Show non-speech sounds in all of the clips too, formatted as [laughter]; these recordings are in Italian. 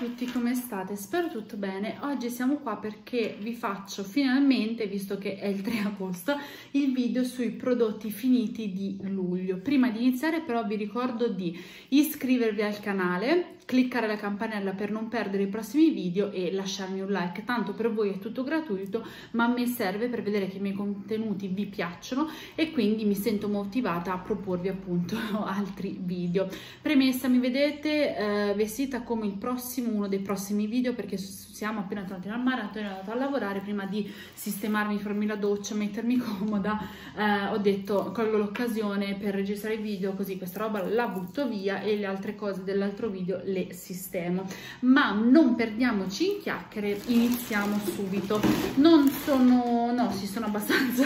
tutti, come state? Spero tutto bene. Oggi siamo qua perché vi faccio finalmente, visto che è il 3 agosto, il video sui prodotti finiti di luglio. Prima di iniziare però vi ricordo di iscrivervi al canale, cliccare la campanella per non perdere i prossimi video e lasciarmi un like. Tanto per voi è tutto gratuito, ma a me serve per vedere che i miei contenuti vi piacciono e quindi mi sento motivata a proporvi appunto [laughs] altri video. Premessa, mi vedete eh, vestita come il prossimo, uno dei prossimi video perché siamo appena tornati al mare, appena andata a lavorare, prima di sistemarmi, farmi la doccia, mettermi comoda, eh, ho detto colgo l'occasione per registrare il video così questa roba la butto via e le altre cose dell'altro video le sistemo. Ma non perdiamoci in chiacchiere iniziamo subito. Non sono no si sono abbastanza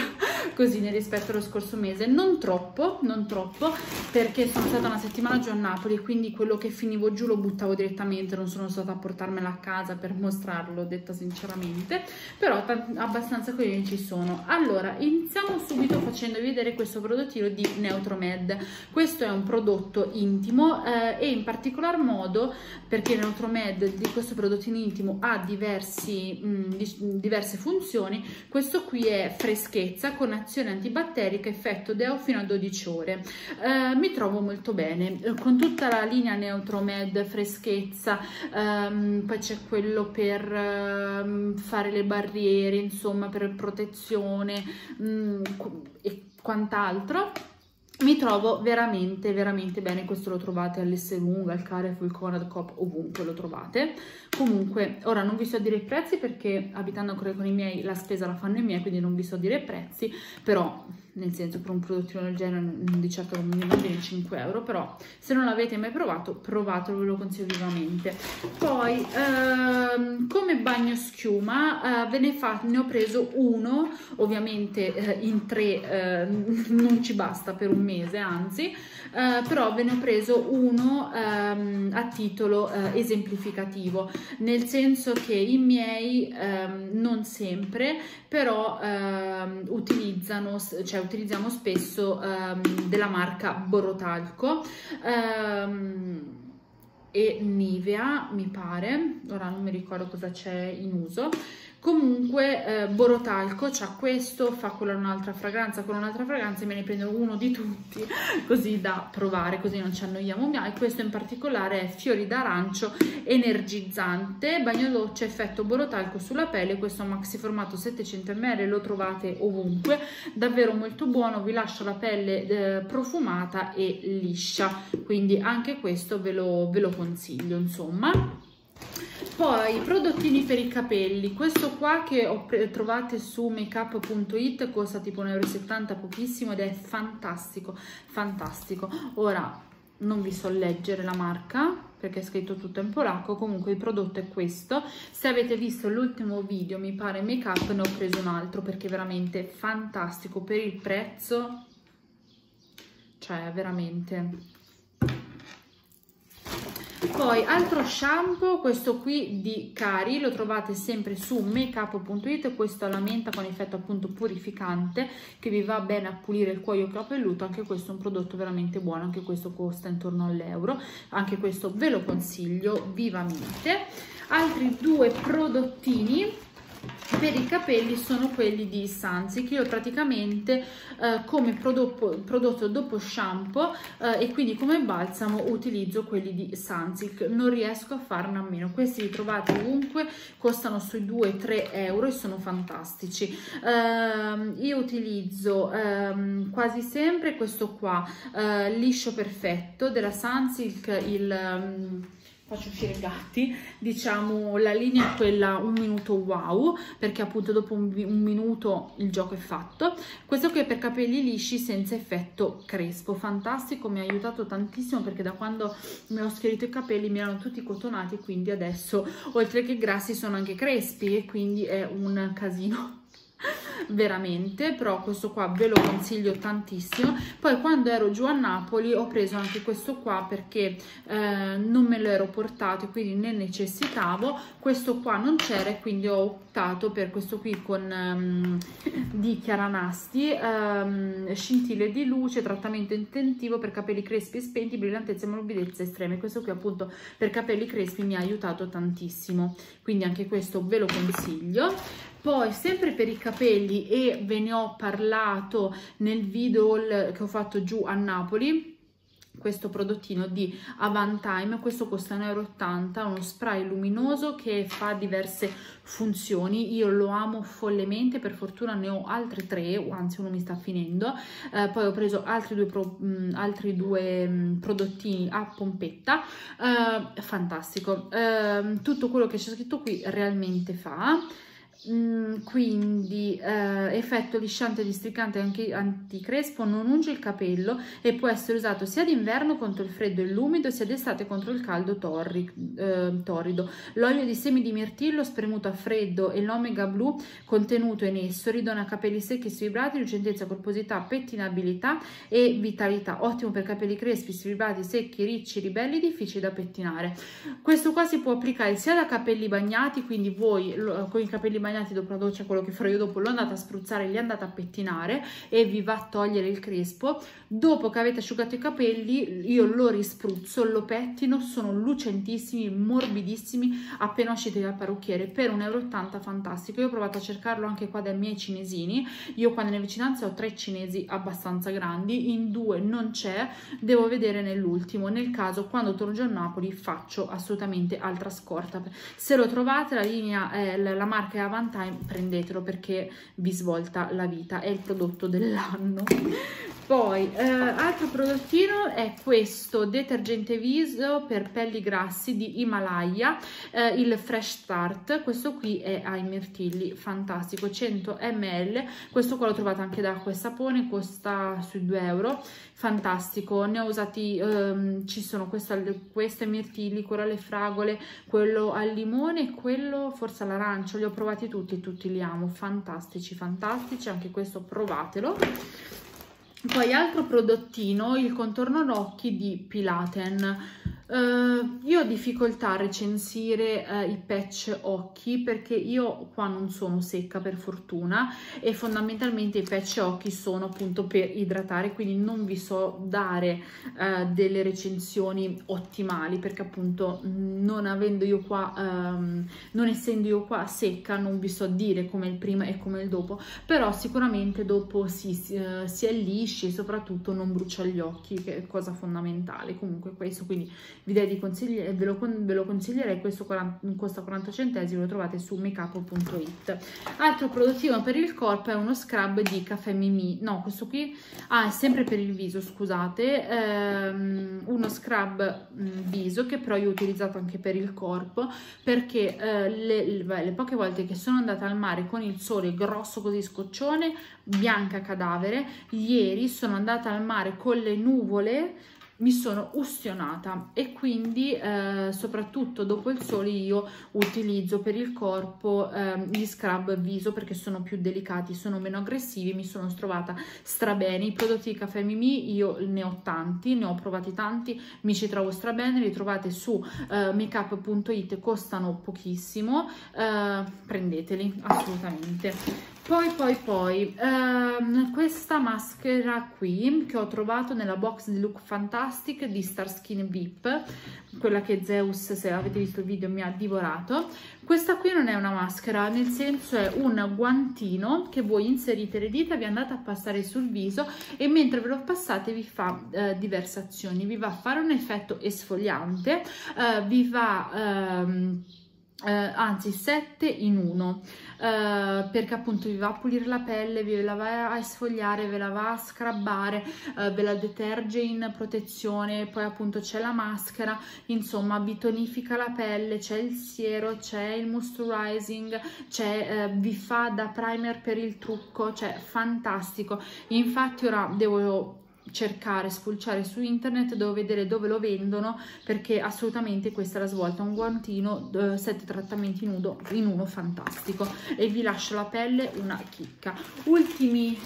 così nel rispetto allo scorso mese non troppo non troppo perché sono stata una settimana giù a Napoli e quindi quello che finivo giù lo buttavo direttamente non sono stata a portarmela a casa per mostrarlo detta sinceramente però abbastanza quelli ci sono allora iniziamo subito facendovi vedere questo prodottino di Neutromed questo è un prodotto intimo eh, e in particolar modo perché Neutromed di questo prodottino intimo ha diversi, mh, mm, diverse funzioni. Questo qui è freschezza con azione antibatterica, effetto deo fino a 12 ore. Eh, mi trovo molto bene con tutta la linea Neutromed freschezza, ehm, poi c'è quello per ehm, fare le barriere, insomma per protezione mh, mm, e quant'altro mi trovo veramente veramente bene. Questo lo trovate all'S lunga al Carrefour, Conad, Coop ovunque lo trovate. Comunque ora non vi so dire i prezzi perché abitando ancora con i miei la spesa la fanno i miei quindi non vi so dire i prezzi. Però nel senso per un prodottino del genere di certo non mi va bene 5 euro però se non l'avete mai provato provatelo ve lo consiglio vivamente. Poi ehm, come bagno schiuma eh, ve ne, fa, ne ho preso uno ovviamente eh, in tre eh, non ci basta per un mese anzi eh, però ve ne ho preso uno ehm, a titolo eh, esemplificativo nel senso che i miei ehm, non sempre però ehm, utilizzano cioè utilizziamo spesso ehm, della marca Borotalco ehm, e Nivea mi pare ora non mi ricordo cosa c'è in uso. Comunque eh, Borotalco c'ha questo fa con un'altra fragranza con un'altra fragranza e me ne prendo uno di tutti [laughs] così da provare così non ci annoiamo mai. Questo in particolare è fiori d'arancio energizzante bagno doccia effetto Borotalco sulla pelle. Questo maxi formato 700 ml lo trovate ovunque. Davvero molto buono vi lascia la pelle eh, profumata e liscia. Quindi anche questo ve lo, ve lo consiglio insomma. Poi prodottini per i capelli. Questo qua che ho trovate su makeup.it costa tipo 1,70 euro pochissimo ed è fantastico fantastico. Ora non vi so leggere la marca perché è scritto tutto in polacco. Comunque il prodotto è questo. Se avete visto l'ultimo video mi pare make up ne ho preso un altro perché è veramente fantastico per il prezzo. Cioè veramente poi altro shampoo questo qui di Cari lo trovate sempre su makeup.it questo ha la menta con effetto appunto purificante che vi va bene a pulire il cuoio capelluto anche questo è un prodotto veramente buono anche questo costa intorno all'euro. Anche questo ve lo consiglio vivamente. Altri due prodottini per i capelli sono quelli di Sansic io praticamente eh, come prodotto, prodotto dopo shampoo eh, e quindi come balsamo utilizzo quelli di Sansic non riesco a farne a meno. Questi li trovate ovunque costano sui 2-3 euro e sono fantastici. Eh, io utilizzo ehm, quasi sempre questo qua eh, liscio perfetto della Sansic il um, faccio uscire i gatti, diciamo la linea è quella un minuto wow, perché appunto dopo un, un, minuto il gioco è fatto. Questo qui è per capelli lisci senza effetto crespo, fantastico, mi ha aiutato tantissimo perché da quando mi ho schierito i capelli mi erano tutti cotonati, quindi adesso oltre che grassi sono anche crespi e quindi è un casino veramente però questo qua ve lo consiglio tantissimo. Poi quando ero giù a Napoli ho preso anche questo qua perché eh, non me lo ero portato e quindi ne necessitavo. Questo qua non c'era e quindi ho optato per questo qui con um, di Chiaranasti um, scintille di luce trattamento intentivo per capelli crespi e spenti brillantezza e morbidezza estreme. Questo qui appunto per capelli crespi mi ha aiutato tantissimo. Quindi anche questo ve lo consiglio poi sempre per i capelli e ve ne ho parlato nel video che ho fatto giù a Napoli questo prodottino di Avantime, questo costa 1,80 euro, uno spray luminoso che fa diverse funzioni, io lo amo follemente, per fortuna ne ho altri tre, anzi uno mi sta finendo, eh, poi ho preso altri due, pro, mh, mm, altri due mh, mm, prodottini a pompetta, eh, fantastico, eh, tutto quello che c'è scritto qui realmente fa, Mm, quindi eh, effetto lisciante districante anche anticrespo non unge il capello e può essere usato sia d'inverno contro il freddo e l'umido sia d'estate contro il caldo torri, eh, torrido l'olio di semi di mirtillo spremuto a freddo e l'omega blu contenuto in esso ridona capelli secchi e sfibrati lucentezza, corposità, pettinabilità e vitalità. Ottimo per capelli crespi, sfibrati, secchi, ricci, ribelli difficili da pettinare. Questo qua si può applicare sia da capelli bagnati quindi voi con i capelli bagnati bagnati dopo la doccia, quello che farò io dopo, lo andate a spruzzare, li andate a pettinare e vi va a togliere il crespo. Dopo che avete asciugato i capelli, io lo rispruzzo, lo pettino, sono lucentissimi, morbidissimi, appena usciti dal parrucchiere, per 1,80 euro fantastico. Io ho provato a cercarlo anche qua dai miei cinesini, io qua nelle vicinanze ho tre cinesi abbastanza grandi, in due non c'è, devo vedere nell'ultimo. Nel caso, quando torno a Napoli, faccio assolutamente altra scorta. Se lo trovate, la linea, è, la marca è avanti Time prendetelo perché vi svolta la vita, è il prodotto dell'anno. Poi, eh, altro prodottino è questo detergente viso per pelli grassi di Himalaya, eh, il Fresh Start, questo qui è ai mirtilli, fantastico, 100 ml, questo qua l'ho trovato anche da acqua e sapone, costa sui 2 euro, fantastico, ne ho usati, ehm, ci sono questa, queste mirtilli, quello alle fragole, quello al limone e quello forse all'arancio, li ho provati tutti, tutti li amo, fantastici, fantastici, anche questo provatelo. Poi altro prodottino, il contorno occhi di Pilaten. Uh, io ho difficoltà a recensire uh, i patch occhi perché io qua non sono secca per fortuna e fondamentalmente i patch occhi sono appunto per idratare quindi non vi so dare uh, delle recensioni ottimali perché appunto non avendo io qua um, non essendo io qua secca non vi so dire come il prima e come il dopo però sicuramente dopo si, si, si è lisci e soprattutto non brucia gli occhi che è cosa fondamentale. Comunque questo quindi vi di ve lo, ve lo consiglierei, questo 40, costa 40 centesimi, lo trovate su makeup.it. Altro prodottino per il corpo è uno scrub di Caffè Mimi, no questo qui, ah è sempre per il viso scusate, ehm, uno scrub mm, viso che però io ho utilizzato anche per il corpo perché eh, le, le, le poche volte che sono andata al mare con il sole grosso così scoccione, bianca cadavere, ieri sono andata al mare con le nuvole mi sono ustionata e quindi eh, soprattutto dopo il sole io utilizzo per il corpo eh, gli scrub viso perché sono più delicati, sono meno aggressivi, mi sono trovata strabene. I prodotti di Caffè Mimi io ne ho tanti, ne ho provati tanti, mi ci trovo strabene, li trovate su eh, makeup.it, costano pochissimo, eh, prendeteli assolutamente. Poi, poi, poi, ehm, questa maschera qui che ho trovato nella box di Look Fantastic di Starskin VIP, quella che Zeus, se avete visto il video, mi ha divorato. Questa qui non è una maschera, nel senso è un guantino che voi inserite le dita, vi andate a passare sul viso e mentre ve lo passate vi fa eh, diverse azioni. Vi va a fare un effetto esfoliante, eh, vi va... Ehm, eh, anzi 7 in 1 eh, perché appunto vi va a pulire la pelle vi la va a esfogliare ve la va a scrabbare eh, ve la deterge in protezione poi appunto c'è la maschera insomma vi tonifica la pelle c'è il siero c'è il moisturizing c'è eh, vi fa da primer per il trucco cioè fantastico. Infatti ora devo cercare, spulciare su internet, devo vedere dove lo vendono perché assolutamente questa è la svolta, un guantino, 7 eh, trattamenti nudo in uno fantastico. E vi lascio la pelle una chicca. Ultimi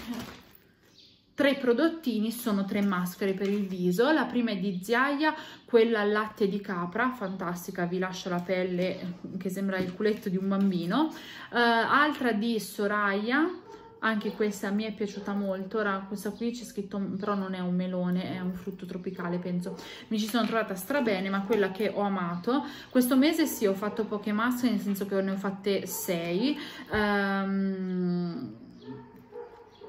tre prodottini sono tre maschere per il viso. La prima è di Ziaia quella al latte di capra fantastica vi lascio la pelle che sembra il culetto di un bambino. Uh, altra di Soraya anche questa mi è piaciuta molto. Ora questa qui c'è scritto però non è un melone è un frutto tropicale penso. Mi ci sono trovata stra bene ma quella che ho amato. Questo mese sì ho fatto poche maschere nel senso che ne ho fatte 6 um,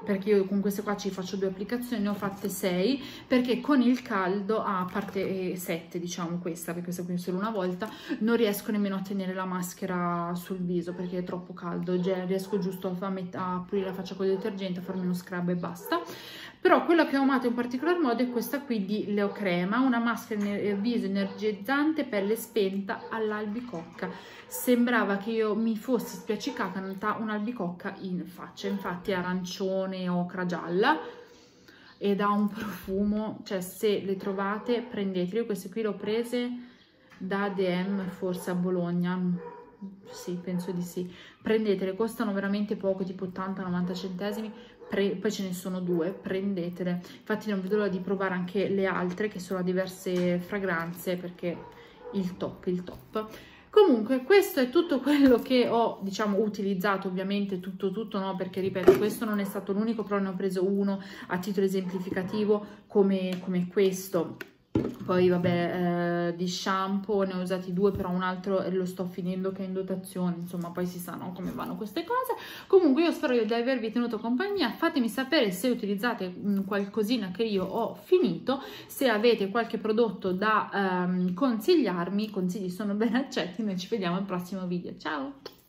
perché io con queste qua ci faccio due applicazioni, ne ho fatte 6 perché con il caldo, a parte 7 diciamo questa, perché questa qui solo una volta, non riesco nemmeno a tenere la maschera sul viso perché è troppo caldo, cioè riesco giusto a, a pulire la faccia con il detergente, a farmi uno scrub e basta però quella che ho amato in particolar modo è questa qui di Leocrema, una maschera viso energizzante pelle spenta all'albicocca. Sembrava che io mi fossi spiaccicata da un'albicocca in faccia, infatti arancione ocra gialla ed ha un profumo, cioè se le trovate prendetele, queste qui le ho prese da DM forse a Bologna, sì penso di sì, prendetele, costano veramente poco, tipo 80-90 centesimi, poi ce ne sono due, prendetele. Infatti non vedo l'ora di provare anche le altre che sono a diverse fragranze perché il top, il top. Comunque questo è tutto quello che ho diciamo utilizzato ovviamente tutto tutto no perché ripeto questo non è stato l'unico però ne ho preso uno a titolo esemplificativo come, come questo poi vabbè eh, di shampoo ne ho usati due però un altro lo sto finendo che è in dotazione insomma poi si sa no, come vanno queste cose. Comunque io spero di avervi tenuto compagnia. Fatemi sapere se utilizzate mm, qualcosina che io ho finito se avete qualche prodotto da ehm, consigliarmi. I consigli sono ben accetti. Noi ci vediamo al prossimo video. Ciao